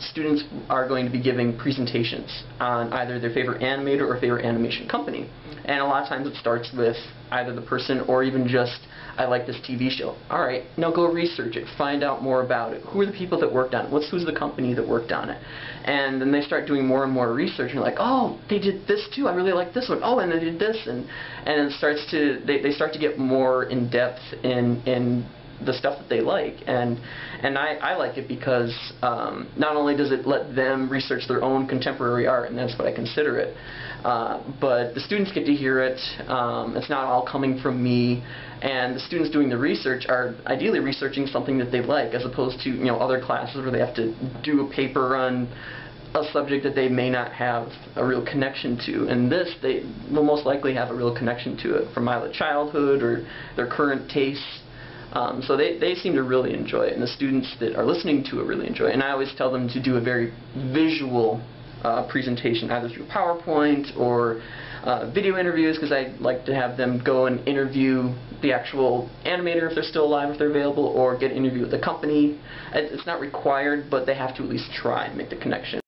students are going to be giving presentations on either their favorite animator or favorite animation company. And a lot of times it starts with either the person or even just, I like this TV show. All right, now go research it, find out more about it. Who are the people that worked on it? What's who's the company that worked on it? And then they start doing more and more research and like, oh, they did this too. I really like this one. Oh, and they did this, and and it starts to they, they start to get more in depth in in the stuff that they like. And and I, I like it because um, not only does it let them research their own contemporary art and that's what I consider it uh, but the students get to hear it. Um, it's not all coming from me. And the students doing the research are ideally researching something that they like as opposed to you know other classes where they have to do a paper on a subject that they may not have a real connection to. And this, they will most likely have a real connection to it from either childhood or their current tastes um, so they, they seem to really enjoy it, and the students that are listening to it really enjoy it. And I always tell them to do a very visual uh, presentation, either through PowerPoint or uh, video interviews, because I like to have them go and interview the actual animator if they're still alive, if they're available, or get an interview with the company. It's not required, but they have to at least try and make the connection.